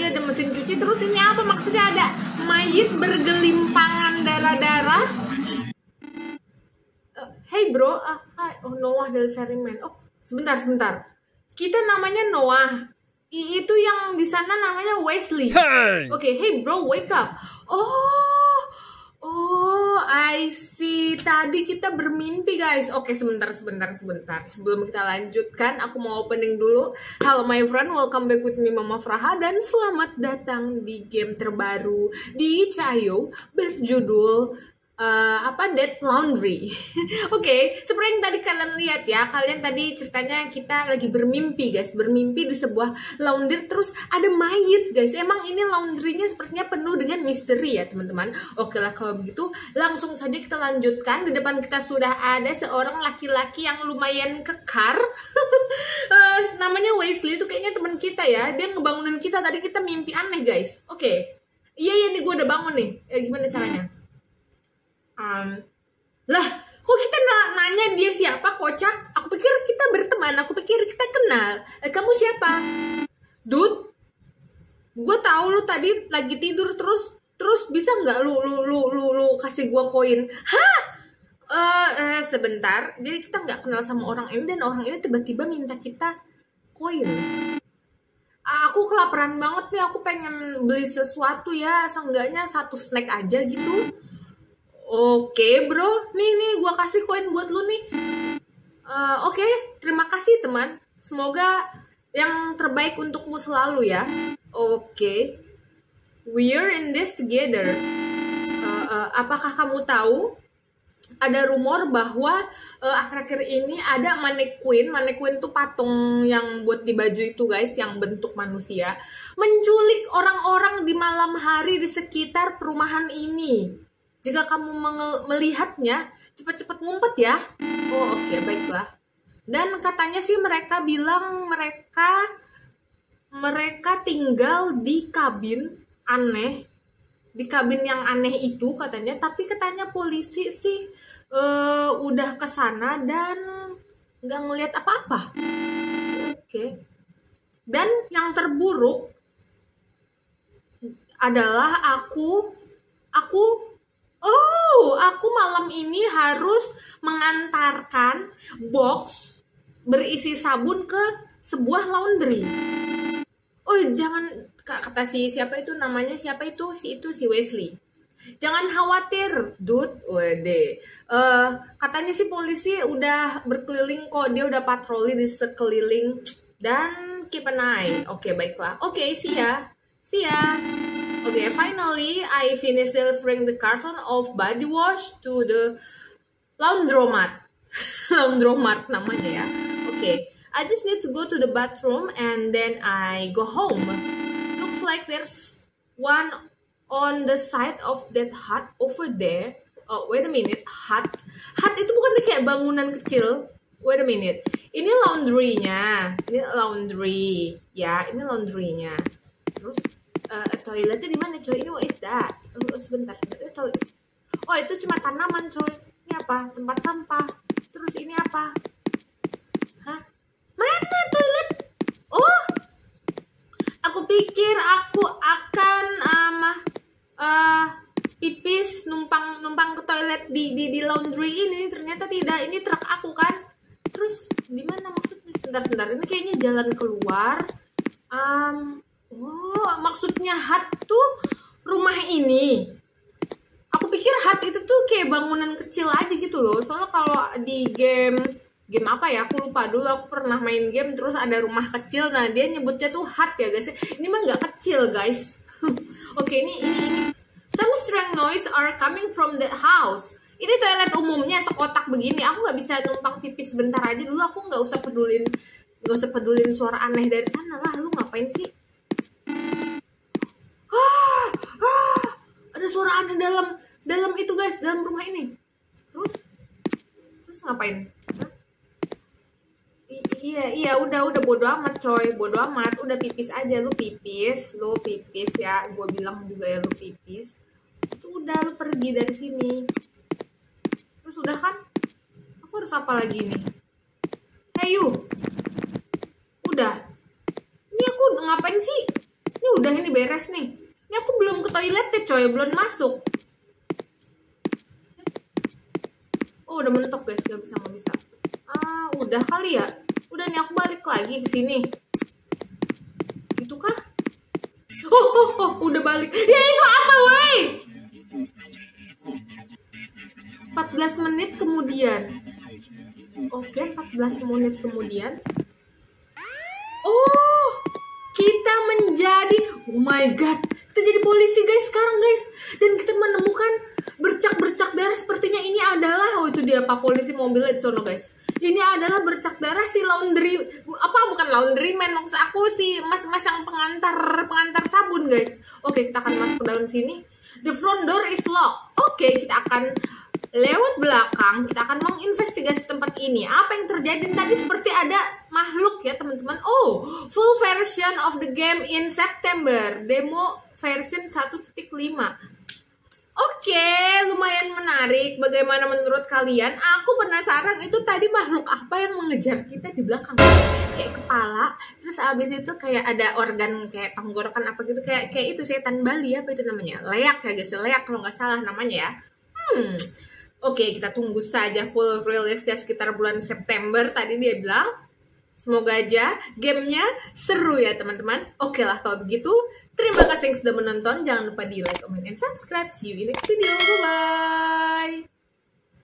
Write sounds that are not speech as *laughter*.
Tadi ada mesin cuci. Terus ini apa? Maksudnya ada mayit bergelimpangan darah-darah. Uh, hey bro, uh, hi. oh Noah delivery man. Oh, sebentar, sebentar. Kita namanya Noah. I- itu yang di sana namanya Wesley. Hey! Oke, hey bro, wake up. Oh, oh, I see. Tadi kita bermimpi, guys. Oke, sebentar, sebentar, sebentar. Sebelum kita lanjutkan, aku mau opening dulu. Halo, my friend. Welcome back with me, Mama Fraha. Dan selamat datang di game terbaru di Cayo berjudul eh, apa Dead Laundry. *laughs* Oke, seperti yang tadi kalian lihat ya, kalian tadi ceritanya kita lagi bermimpi guys, bermimpi di sebuah laundry terus ada mayit guys. Emang ini laundrynya sepertinya penuh dengan misteri ya teman-teman. Oke lah kalau begitu langsung saja kita lanjutkan. Di depan kita sudah ada seorang laki-laki yang lumayan kekar. *laughs* Eh, namanya Wesley itu kayaknya teman kita ya. Dia ngebangunin kita tadi kita mimpi aneh guys. Oke. Iya iya nih gue udah bangun nih. Eh, gimana caranya? Um, lah, kok kita na- nanya dia siapa, kocak? Aku pikir kita berteman, aku pikir kita kenal. Eh, kamu siapa? Dude, gue tahu lu tadi lagi tidur terus, terus bisa nggak lu lu lu lu lu kasih gue koin? Hah? Eh, eh, sebentar. Jadi kita nggak kenal sama orang ini dan orang ini tiba-tiba minta kita koin. Aku kelaparan banget nih, aku pengen beli sesuatu ya, seenggaknya satu snack aja gitu. Oke bro, nih nih gua kasih koin buat lu nih. Eh, Oke, terima kasih teman. Semoga yang terbaik untukmu selalu ya. Oke, we're in this together. Eh, eh, apakah kamu tahu? Ada rumor bahwa akhir-akhir ini ada mannequin, mannequin tuh patung yang buat di baju itu guys, yang bentuk manusia, menculik orang-orang di malam hari di sekitar perumahan ini. Jika kamu melihatnya, cepat-cepat ngumpet ya. Oh, oke, baiklah. Dan katanya sih mereka bilang mereka mereka tinggal di kabin aneh. Di kabin yang aneh itu katanya, tapi katanya polisi sih eh, udah ke sana dan nggak ngelihat apa-apa. Oke. Dan yang terburuk adalah aku aku Oh, aku malam ini harus mengantarkan box berisi sabun ke sebuah laundry. Oh, jangan kata si siapa itu namanya siapa itu si itu si Wesley. Jangan khawatir, dude. Wede. Eh, katanya sih polisi udah berkeliling kok, dia udah patroli di sekeliling dan keep an eye. Oke, baiklah. Oke, see ya. Ya. Okay, finally, I finished delivering the carton of body wash to the laundromat. *laughs* laundromat namanya ya. Okay, I just need to go to the bathroom and then I go home. Looks like there's one on the side of that hut over there. Oh, wait a minute, hut. Hut itu bukan kayak bangunan kecil. Wait a minute. Ini laundry-nya. Ini laundry. Ya, ini laundry-nya. Terus eh, toiletnya di mana coy? Ini what is that? Oh, sebentar, sebentar. Toi- Oh itu cuma tanaman coy. Ini apa? Tempat sampah. Terus ini apa? Hah? Mana toilet? Oh, aku pikir aku akan um, uh, pipis numpang numpang ke toilet di di di laundry ini ternyata tidak ini truk aku kan terus di mana maksudnya sebentar sebentar ini kayaknya jalan keluar um, oh maksudnya hut tuh rumah ini aku pikir hut itu tuh kayak bangunan kecil aja gitu loh. Soalnya kalau di game game apa ya aku lupa dulu aku pernah main game terus ada rumah kecil nah dia nyebutnya tuh hut ya guys. Ini mah nggak kecil guys. *laughs* Oke ini ini ini. Some strange noise are coming from the house. Ini toilet umumnya sekotak begini. Aku nggak bisa numpang pipis sebentar aja dulu. Aku nggak usah pedulin nggak usah pedulin suara aneh dari sana lah. Lu ngapain sih ah, ah, ada suara aneh dalam dalam itu guys dalam rumah ini. Terus terus ngapain? I- iya iya udah udah bodo amat coy bodo amat. Udah pipis aja lu pipis lu pipis ya. Gue bilang juga ya lu pipis. Terus udah lu pergi dari sini. Terus udah kan aku harus apa lagi nih hey you. Ngapain sih? Ini udah ini beres nih. Ini aku belum ke toilet deh coy, belum masuk. Oh udah mentok guys, gak bisa nggak bisa. Ah udah kali ya. Udah nih aku balik lagi ke sini. Itu kah? Oh, oh, oh, udah balik. Ya itu apa, woi? 14 menit kemudian. Oke, 14 menit kemudian. Oh, kita menjadi Oh my god, kita jadi polisi guys sekarang guys. Dan kita menemukan bercak-bercak darah sepertinya ini adalah oh itu dia pak polisi mobilnya di sono guys. Ini adalah bercak darah si laundry apa bukan laundry man maksud aku si mas-mas yang pengantar pengantar sabun guys. Oke, kita akan masuk ke dalam sini. The front door is locked. Oke, kita akan lewat belakang kita akan menginvestigasi tempat ini apa yang terjadi tadi seperti ada makhluk ya teman-teman oh full version of the game in September demo version 1.5 Oke, lumayan menarik. Bagaimana menurut kalian? Aku penasaran itu tadi makhluk apa yang mengejar kita di belakang? Kayak kepala, terus abis itu kayak ada organ kayak tenggorokan apa gitu kayak kayak itu setan Bali apa itu namanya? Leak ya guys, leak kalau nggak salah namanya ya. Hmm, Oke, kita tunggu saja full release ya sekitar bulan September tadi dia bilang. Semoga aja gamenya seru ya teman-teman. Oke lah kalau begitu. Terima kasih yang sudah menonton. Jangan lupa di like, comment, and subscribe. See you in next video. Bye-bye.